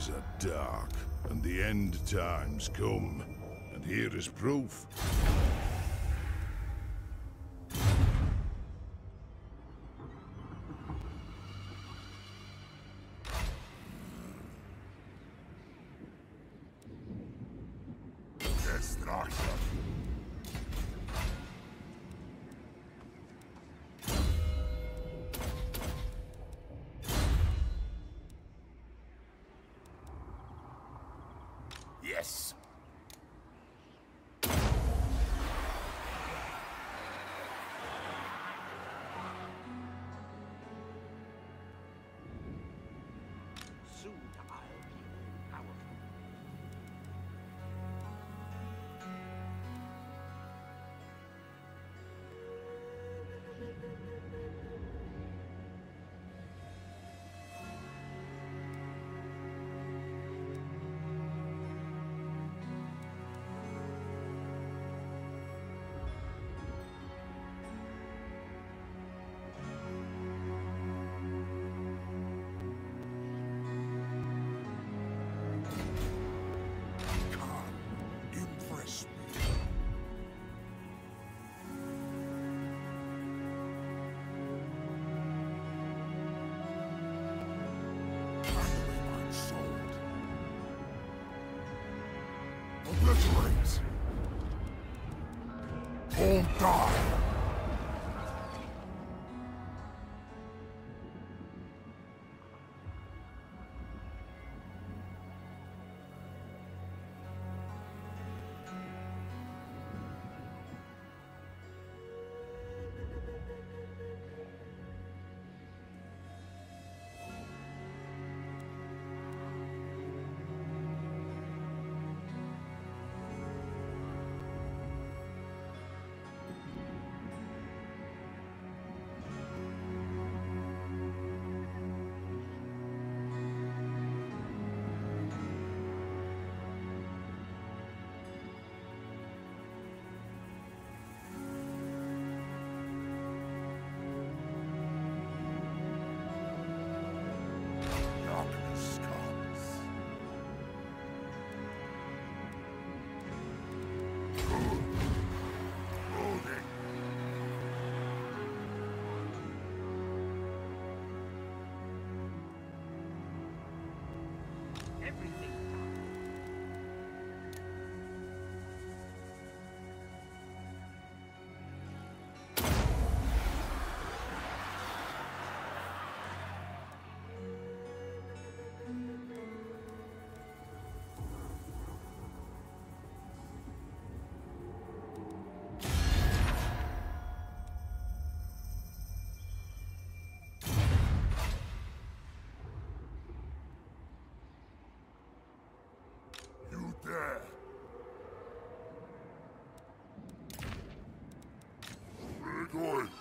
days are dark, and the end times come. And here is proof.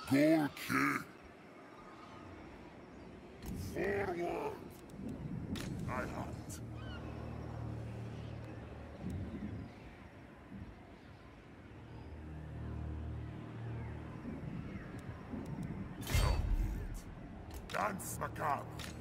Grigor Gorky. Forward. I hunt. Danse macabre.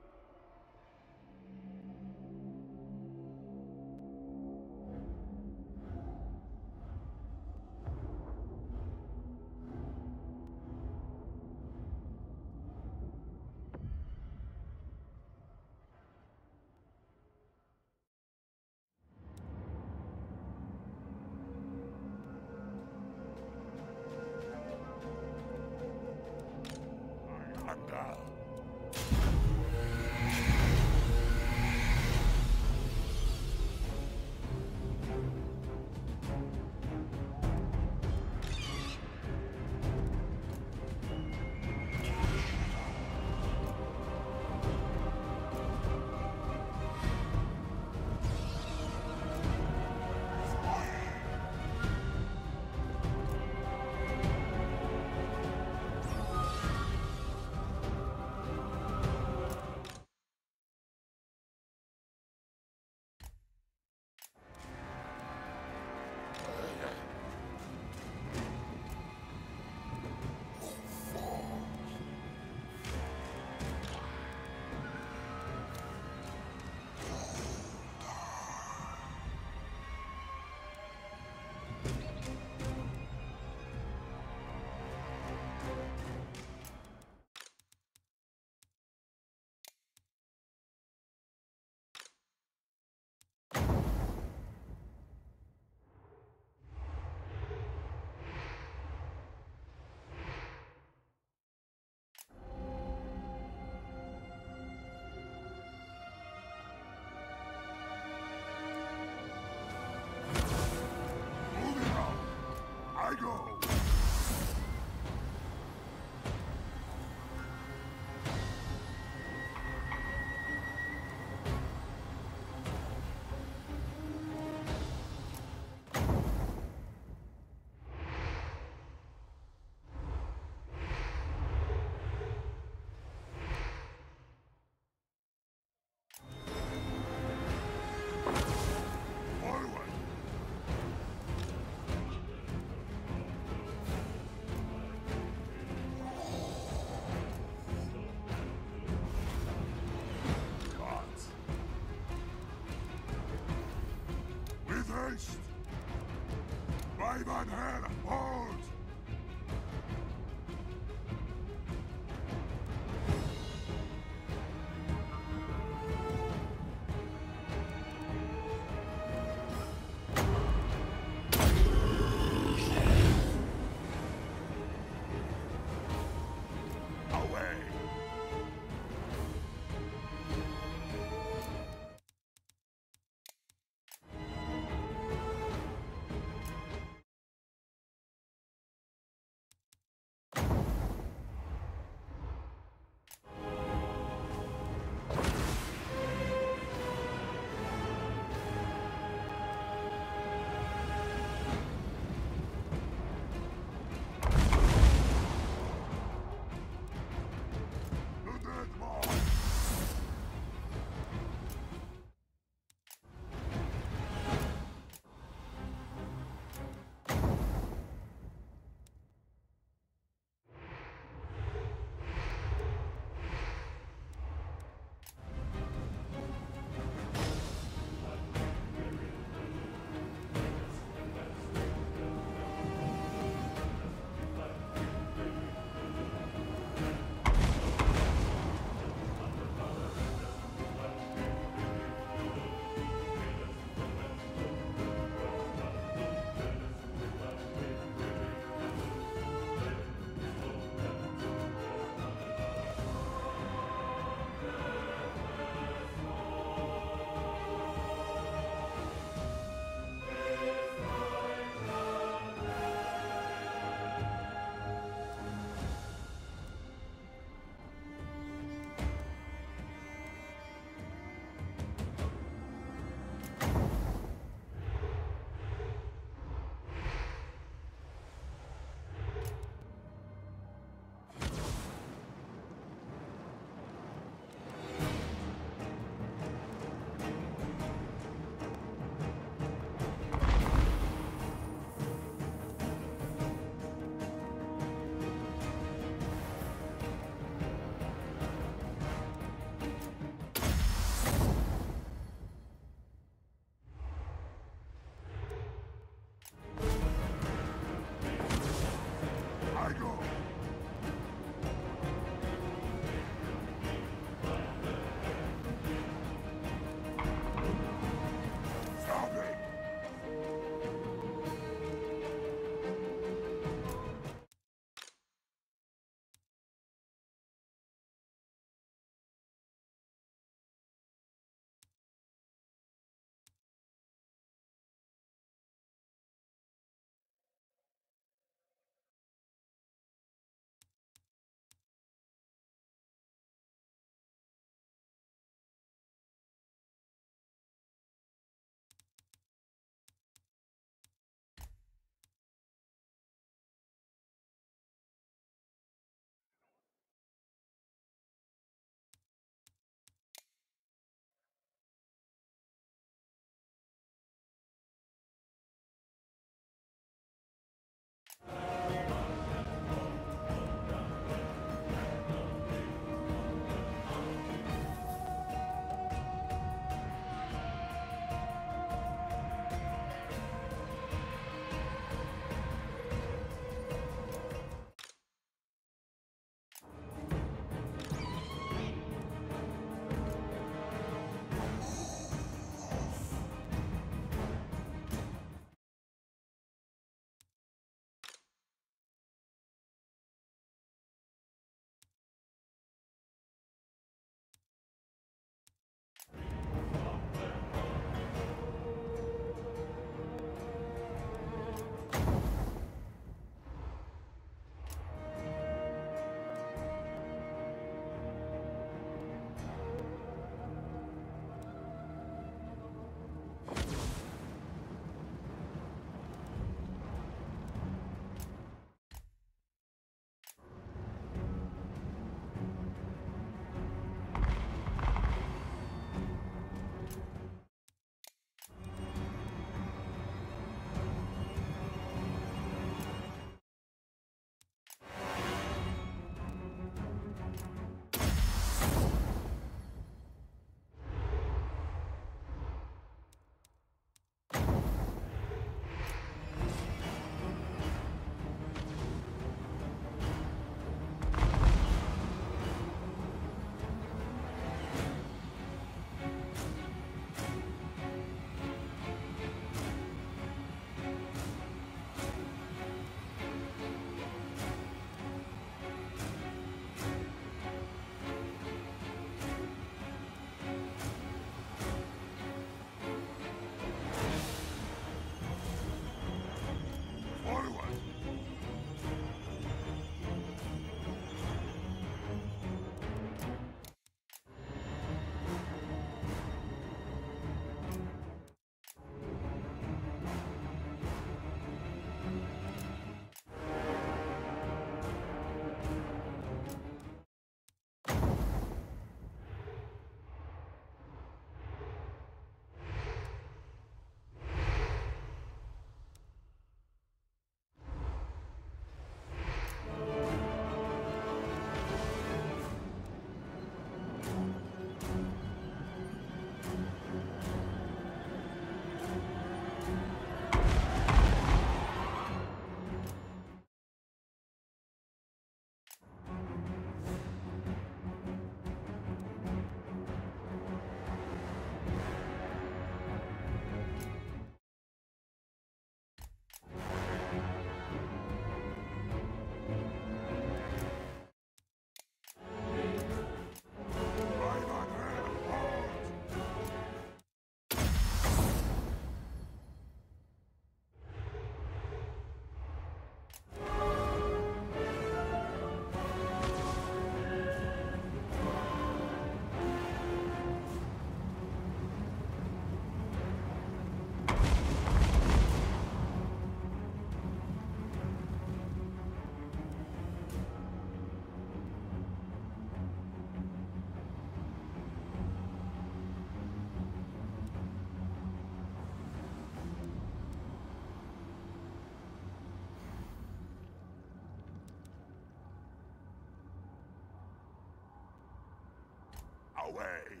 Away!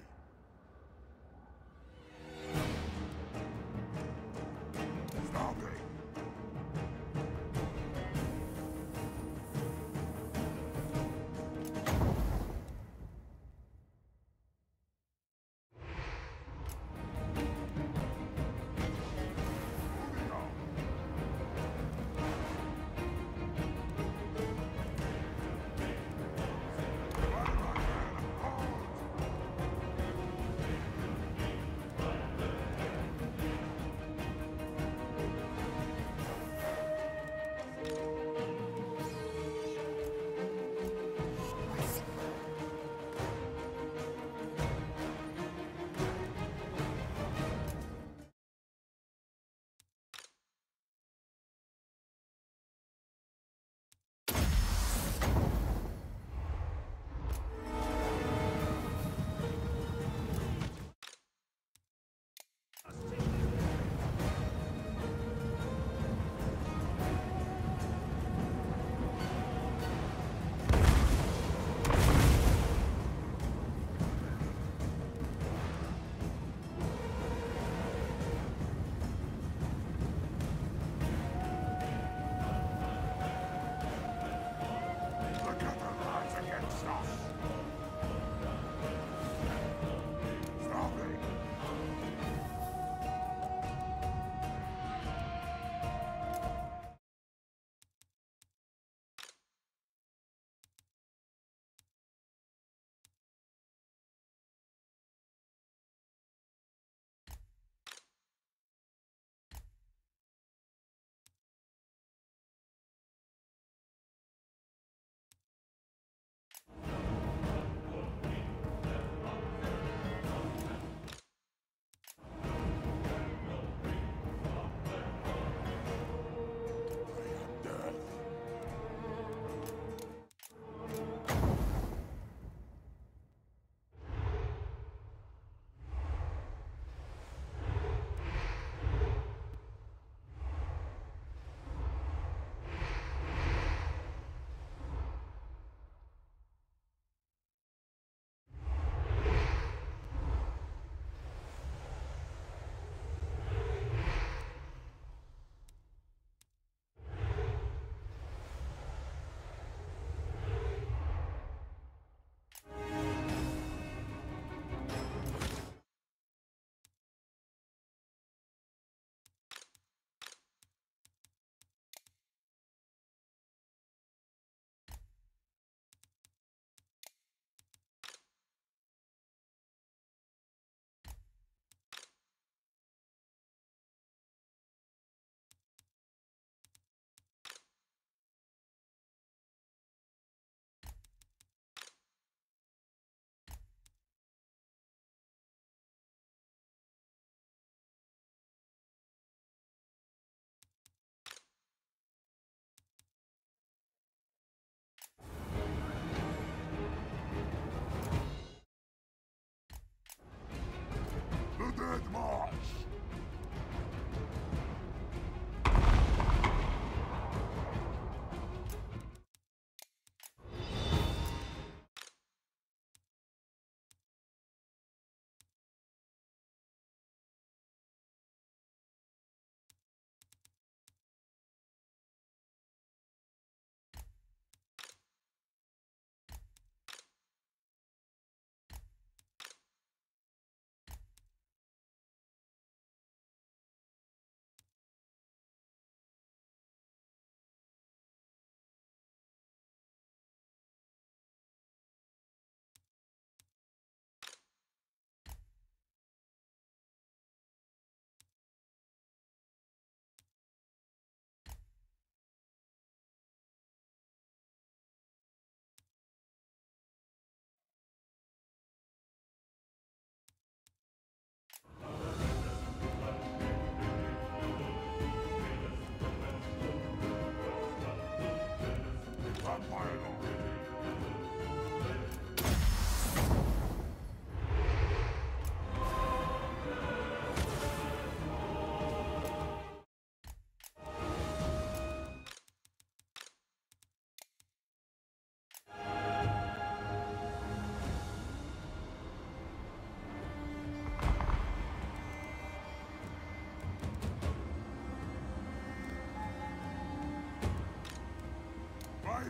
The Dead March! Hell,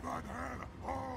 hold! Vampire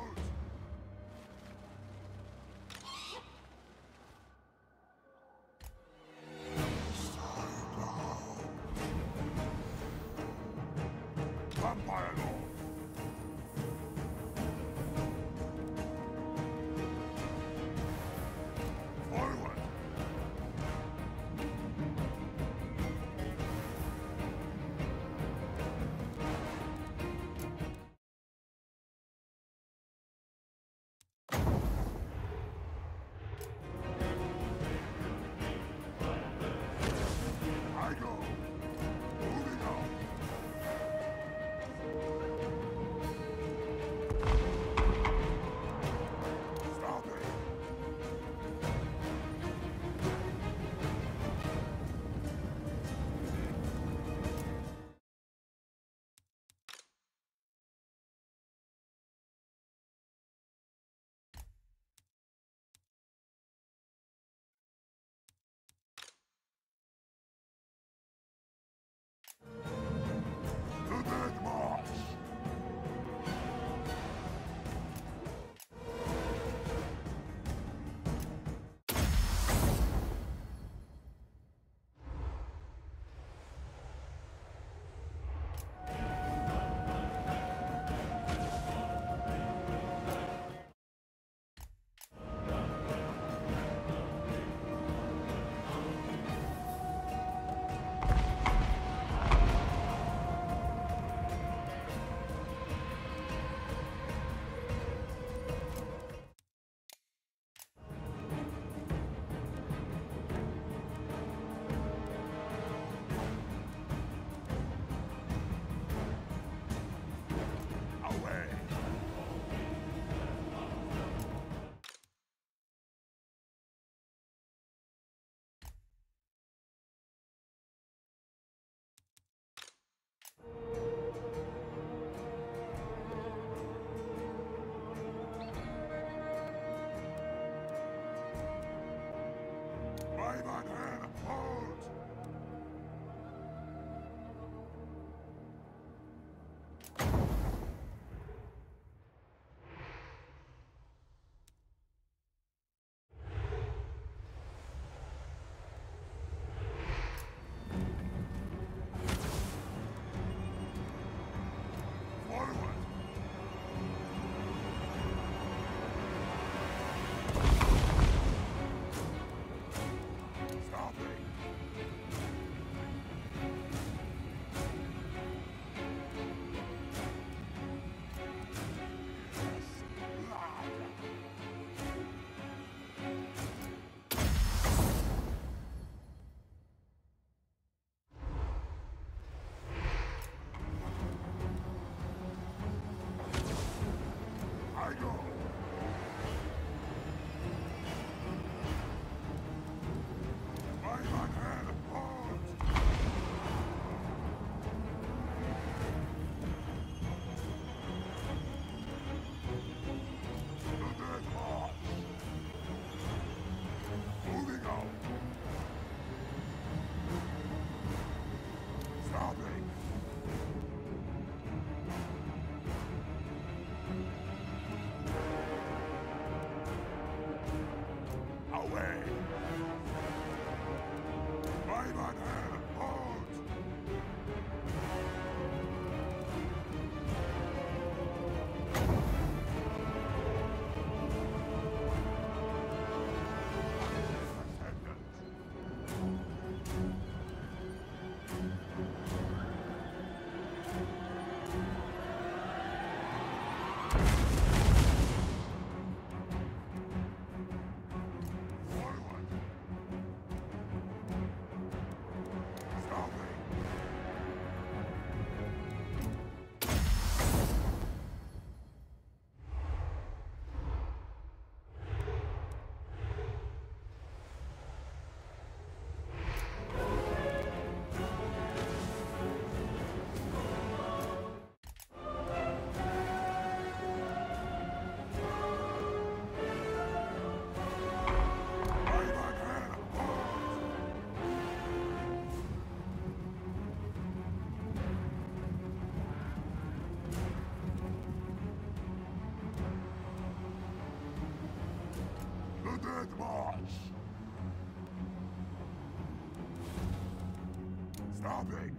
Stopping!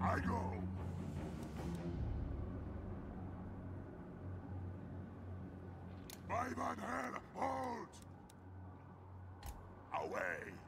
I go! Van Hell, hold! Away!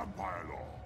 Vampire Lord.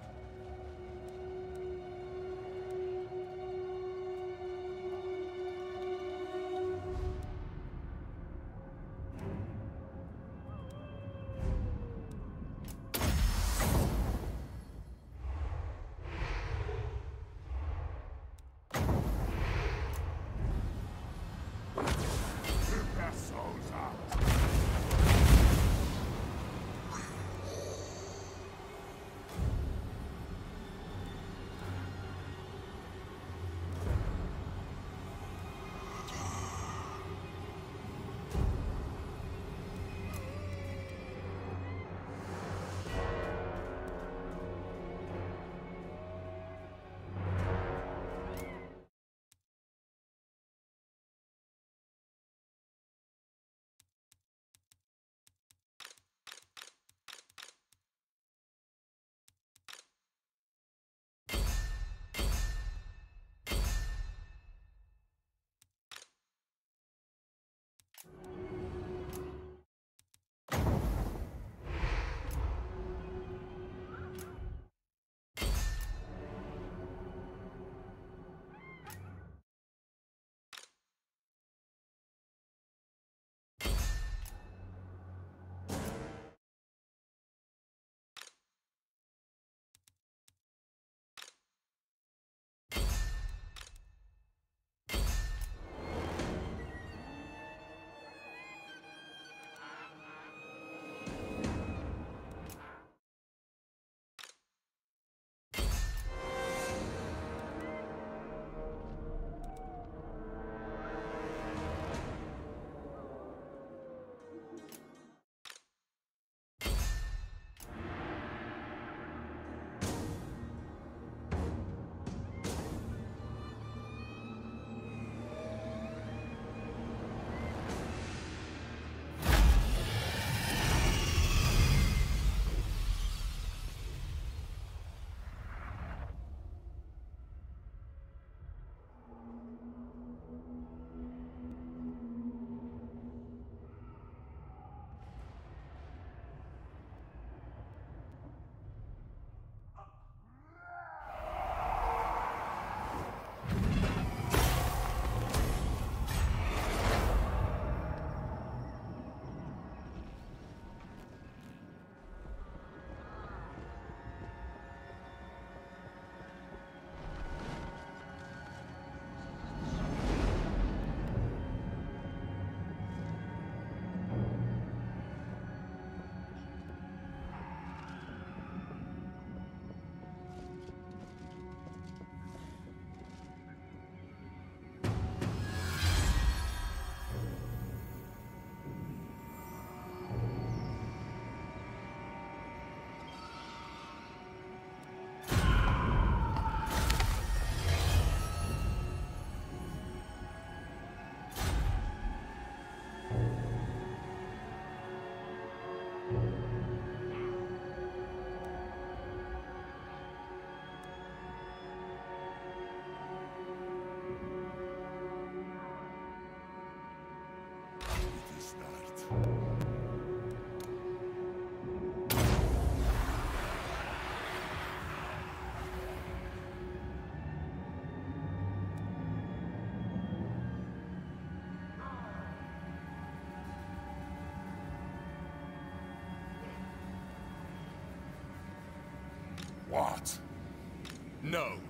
No.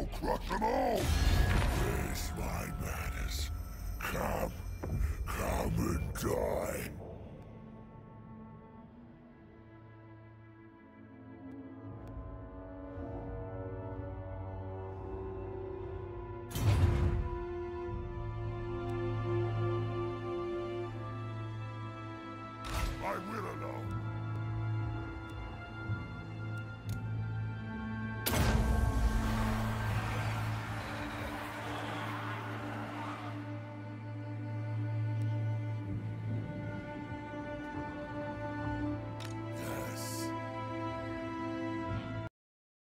I'll crush them all! Where's my manners? Come, come and die.